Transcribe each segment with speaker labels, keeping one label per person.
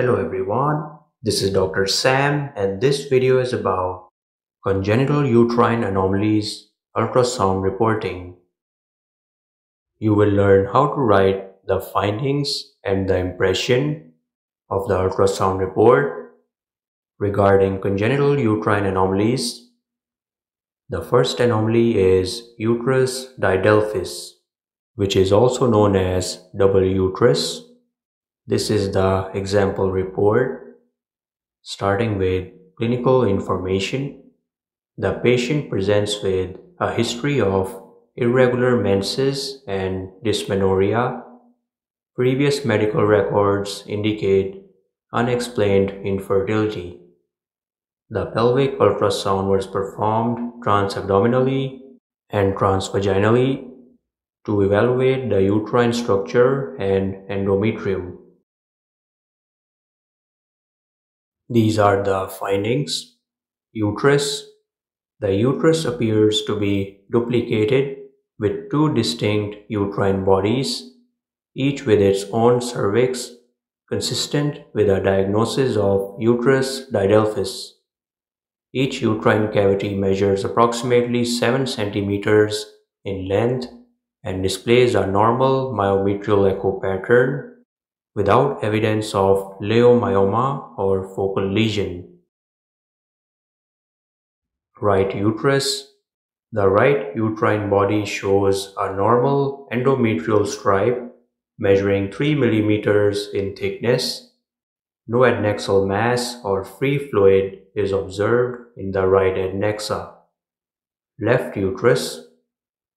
Speaker 1: Hello everyone, this is Dr. Sam and this video is about congenital uterine anomalies ultrasound reporting. You will learn how to write the findings and the impression of the ultrasound report regarding congenital uterine anomalies. The first anomaly is uterus didelphys, which is also known as double uterus this is the example report starting with clinical information. The patient presents with a history of irregular menses and dysmenorrhea. Previous medical records indicate unexplained infertility. The pelvic ultrasound was performed transabdominally and transvaginally to evaluate the uterine structure and endometrium. These are the findings. Uterus. The uterus appears to be duplicated with two distinct uterine bodies, each with its own cervix, consistent with a diagnosis of uterus didelphys. Each uterine cavity measures approximately 7 centimeters in length and displays a normal myometrial echo pattern without evidence of leiomyoma or focal lesion. Right uterus. The right uterine body shows a normal endometrial stripe measuring 3 mm in thickness. No adnexal mass or free fluid is observed in the right adnexa. Left uterus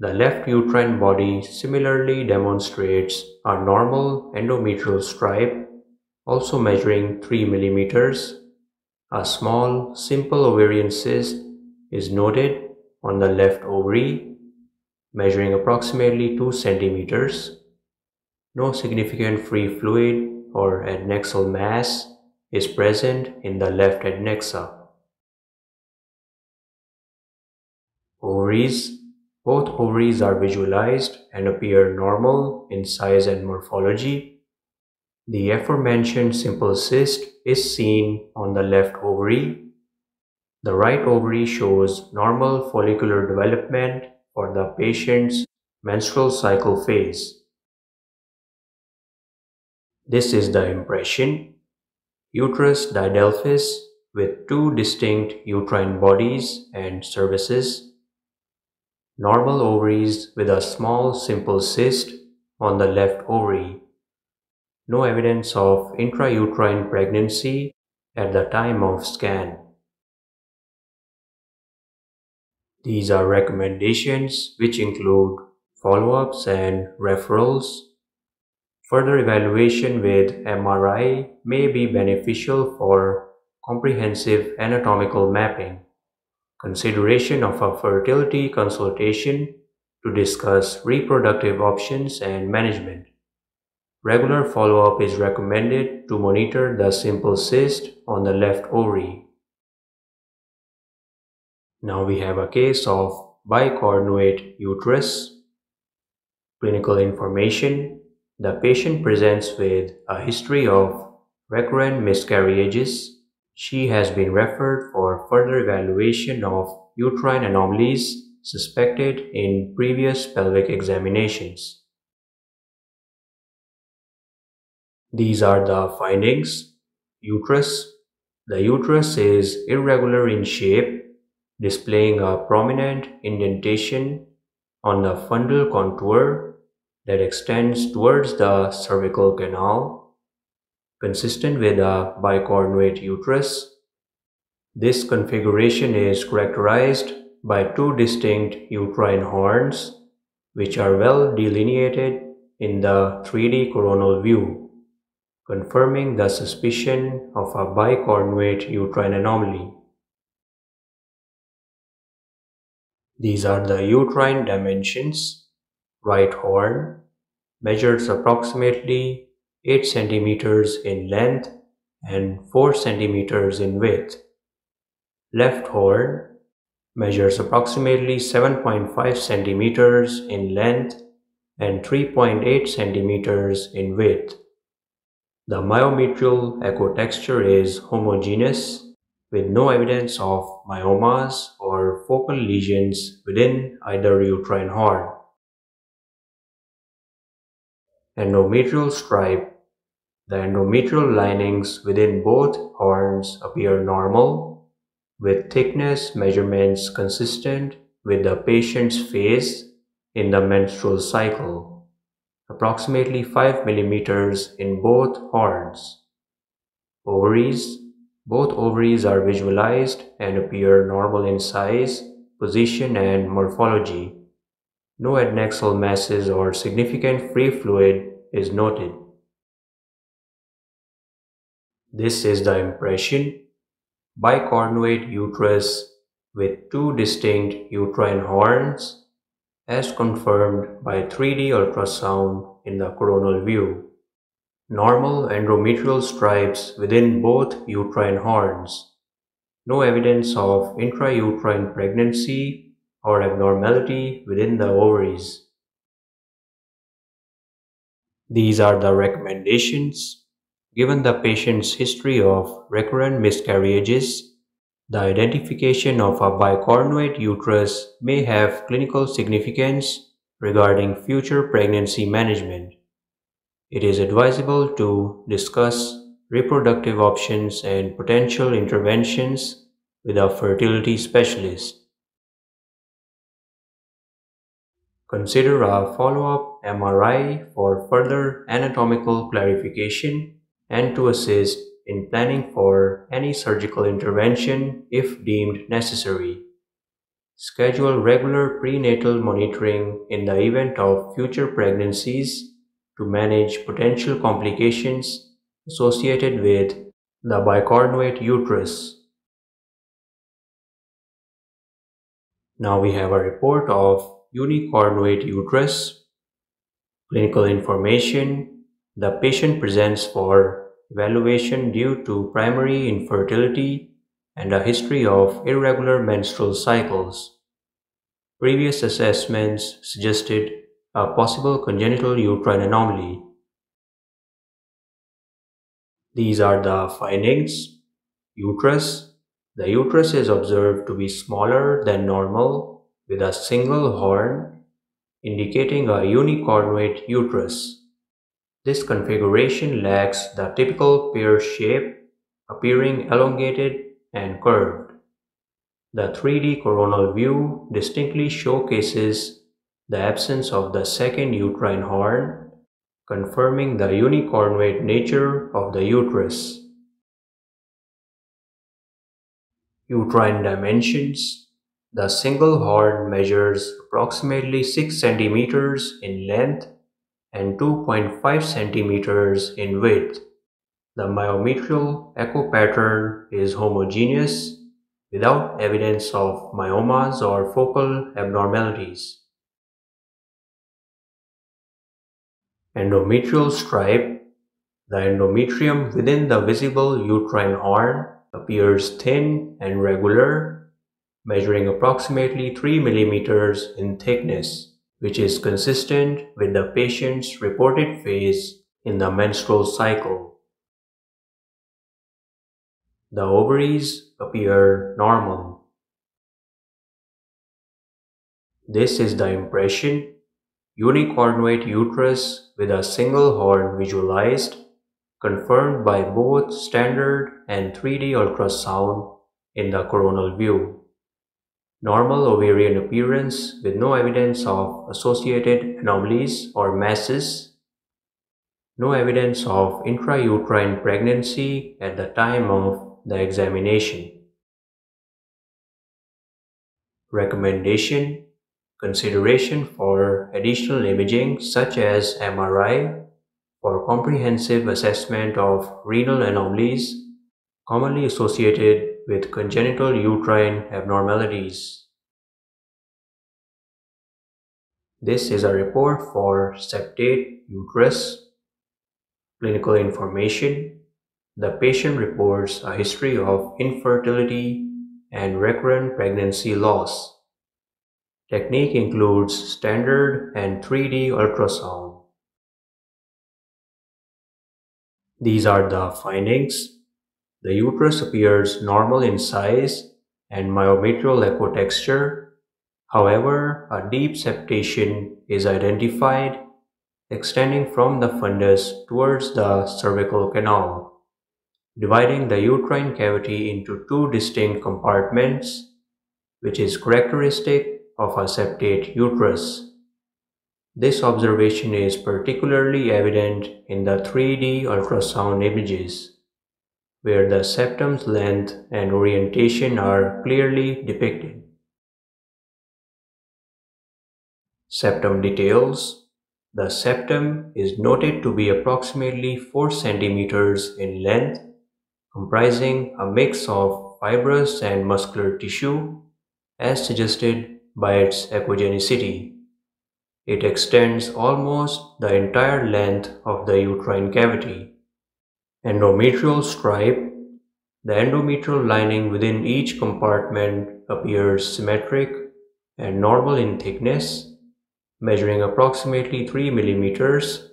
Speaker 1: the left uterine body similarly demonstrates a normal endometrial stripe, also measuring 3 mm. A small, simple ovarian cyst is noted on the left ovary, measuring approximately 2 cm. No significant free fluid or adnexal mass is present in the left adnexa. Ovaries both ovaries are visualized and appear normal in size and morphology. The aforementioned simple cyst is seen on the left ovary. The right ovary shows normal follicular development for the patient's menstrual cycle phase. This is the impression. Uterus didelphys with two distinct uterine bodies and cervices normal ovaries with a small simple cyst on the left ovary. No evidence of intrauterine pregnancy at the time of scan. These are recommendations which include follow-ups and referrals. Further evaluation with MRI may be beneficial for comprehensive anatomical mapping consideration of a fertility consultation to discuss reproductive options and management. Regular follow-up is recommended to monitor the simple cyst on the left ovary. Now we have a case of bicornuate uterus. Clinical information. The patient presents with a history of recurrent miscarriages she has been referred for further evaluation of uterine anomalies suspected in previous pelvic examinations. These are the findings. Uterus. The uterus is irregular in shape, displaying a prominent indentation on the fundal contour that extends towards the cervical canal consistent with a bicornuate uterus. This configuration is characterized by two distinct uterine horns which are well delineated in the 3D coronal view, confirming the suspicion of a bicornuate uterine anomaly. These are the uterine dimensions. Right horn measures approximately 8 centimeters in length and 4 centimeters in width. Left horn measures approximately 7.5 centimeters in length and 3.8 centimeters in width. The myometrial echo texture is homogeneous with no evidence of myomas or focal lesions within either uterine horn. Endometrial stripe The endometrial linings within both horns appear normal, with thickness measurements consistent with the patient's phase in the menstrual cycle, approximately 5 mm in both horns. Ovaries both ovaries are visualized and appear normal in size, position and morphology. No adnexal masses or significant free fluid is noted. This is the impression. Bicornuate uterus with two distinct uterine horns as confirmed by 3D ultrasound in the coronal view normal endometrial stripes within both uterine horns, no evidence of intrauterine pregnancy or abnormality within the ovaries. These are the recommendations. Given the patient's history of recurrent miscarriages, the identification of a bicornuate uterus may have clinical significance regarding future pregnancy management it is advisable to discuss reproductive options and potential interventions with a fertility specialist. Consider a follow-up MRI for further anatomical clarification and to assist in planning for any surgical intervention if deemed necessary. Schedule regular prenatal monitoring in the event of future pregnancies to manage potential complications associated with the bicornuate uterus. Now we have a report of unicornuate uterus. Clinical information. The patient presents for evaluation due to primary infertility and a history of irregular menstrual cycles. Previous assessments suggested a possible congenital uterine anomaly. These are the findings. Uterus. The uterus is observed to be smaller than normal with a single horn, indicating a unicornuate uterus. This configuration lacks the typical pear shape, appearing elongated and curved. The 3D coronal view distinctly showcases the absence of the second uterine horn, confirming the unicornuate nature of the uterus. Uterine dimensions The single horn measures approximately 6 centimeters in length and 2.5 centimeters in width. The myometrial echo pattern is homogeneous without evidence of myomas or focal abnormalities. Endometrial stripe The endometrium within the visible uterine horn appears thin and regular, measuring approximately 3 mm in thickness, which is consistent with the patient's reported phase in the menstrual cycle. The ovaries appear normal. This is the impression unicornuate uterus with a single horn visualized, confirmed by both standard and 3D ultrasound in the coronal view. Normal ovarian appearance with no evidence of associated anomalies or masses. No evidence of intrauterine pregnancy at the time of the examination. Recommendation consideration for additional imaging such as MRI for comprehensive assessment of renal anomalies commonly associated with congenital uterine abnormalities. This is a report for septate uterus. Clinical information. The patient reports a history of infertility and recurrent pregnancy loss. Technique includes standard and 3D ultrasound. These are the findings. The uterus appears normal in size and myometrial echo texture. However, a deep septation is identified extending from the fundus towards the cervical canal, dividing the uterine cavity into two distinct compartments, which is characteristic of a septate uterus. This observation is particularly evident in the 3D ultrasound images, where the septum's length and orientation are clearly depicted. Septum details The septum is noted to be approximately 4 cm in length, comprising a mix of fibrous and muscular tissue, as suggested by its echogenicity. It extends almost the entire length of the uterine cavity. Endometrial stripe The endometrial lining within each compartment appears symmetric and normal in thickness, measuring approximately 3 millimeters,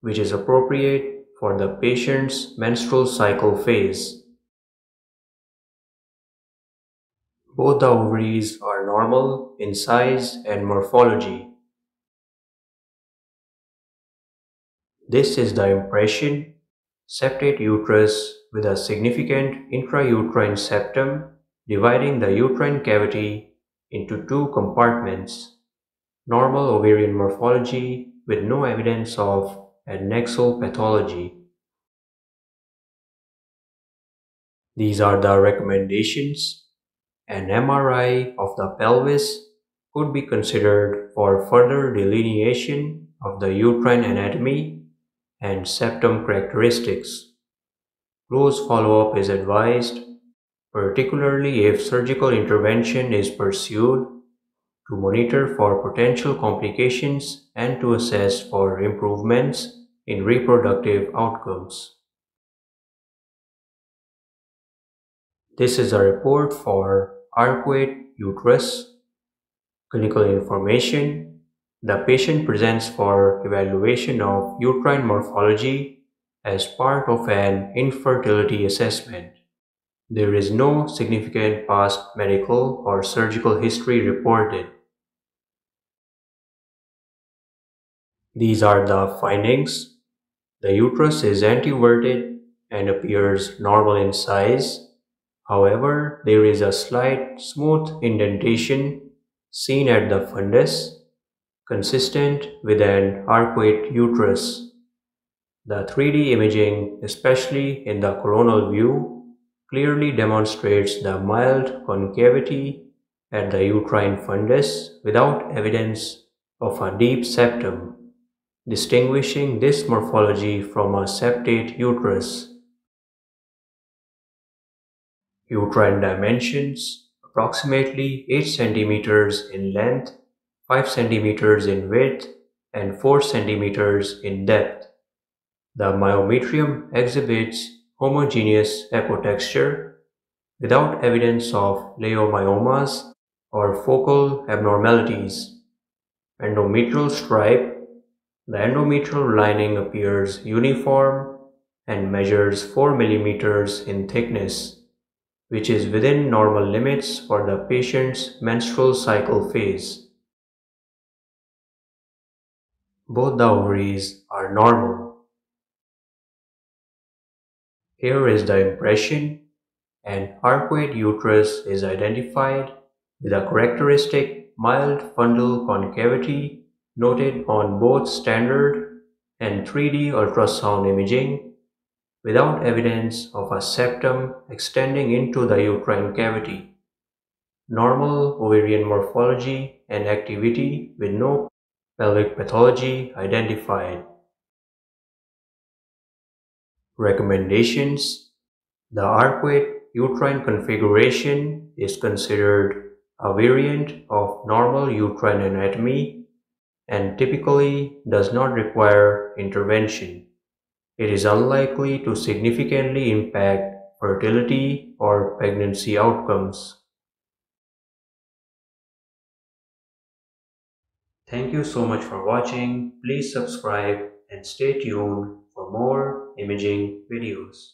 Speaker 1: which is appropriate for the patient's menstrual cycle phase. Both the ovaries are normal in size and morphology. This is the impression septate uterus with a significant intrauterine septum dividing the uterine cavity into two compartments. Normal ovarian morphology with no evidence of adnexal pathology. These are the recommendations. An MRI of the pelvis could be considered for further delineation of the uterine anatomy and septum characteristics. Close follow-up is advised, particularly if surgical intervention is pursued to monitor for potential complications and to assess for improvements in reproductive outcomes. This is a report for arcuate uterus, clinical information, the patient presents for evaluation of uterine morphology as part of an infertility assessment. There is no significant past medical or surgical history reported. These are the findings. The uterus is anteverted and appears normal in size. However, there is a slight smooth indentation seen at the fundus consistent with an arcuate uterus. The 3D imaging, especially in the coronal view, clearly demonstrates the mild concavity at the uterine fundus without evidence of a deep septum, distinguishing this morphology from a septate uterus. Uterine dimensions approximately 8 cm in length 5 centimeters in width and 4 centimeters in depth. The myometrium exhibits homogeneous echotexture without evidence of leiomyomas or focal abnormalities. Endometrial stripe The endometrial lining appears uniform and measures 4 millimeters in thickness, which is within normal limits for the patient's menstrual cycle phase. Both the ovaries are normal. Here is the impression. An arcuate uterus is identified with a characteristic mild fundal concavity noted on both standard and 3D ultrasound imaging without evidence of a septum extending into the uterine cavity. Normal ovarian morphology and activity with no Pelvic pathology identified. Recommendations The arcuate uterine configuration is considered a variant of normal uterine anatomy and typically does not require intervention. It is unlikely to significantly impact fertility or pregnancy outcomes. Thank you so much for watching. Please subscribe and stay tuned for more imaging videos.